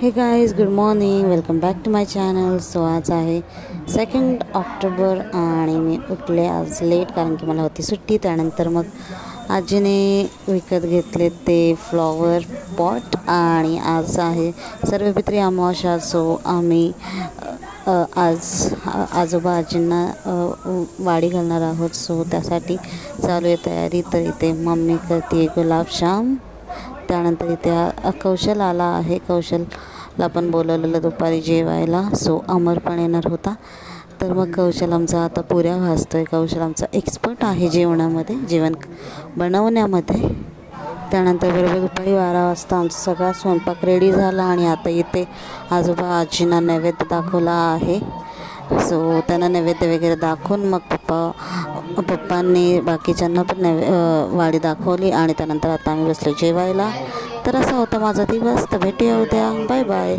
Hey guys good morning welcome back to my channel so आज आहे second October आणि मी उठले आज लेट कारण की मला होती सुट्टी. त्यानंतर मग आजीने विकत घेतले ते फ्लॉवर पॉट आणि आज आहे सर्वपित्री अमावस्या. सो आम्ही आज आजोबा आजींना वाडी घालणार आहोत. सो त्यासाठी चालू आहे तयारी. तर इथे मम्मी करते गुलाबजाम त्यानंतर इथे कौशल आला आहे. कौशल पण बोलवलेलं दुपारी जेवायला. सो अमर पण येणार होता. तर मग कौशल आमचा आता पुऱ्या भाजतोय. कौशल आमचा एक्सपर्ट आहे जेवणामध्ये जेवण बनवण्यामध्ये. त्यानंतर बरोबर दुपारी बारा वाजता आमचा सगळा स्वयंपाक रेडी झाला आणि आता इथे आजोबा आजींना नैवेद्य दाखवला आहे. सो त्यांना नैवेद्य वगैरे दाखवून मग पप्पा पप्पांनी बाकीच्यांना पण नैवे वाडी दाखवली आणि त्यानंतर आता आम्ही बसलो जेवायला. तर असा होता माझा दिवस. तर भेटूया उद्या. Bye bye.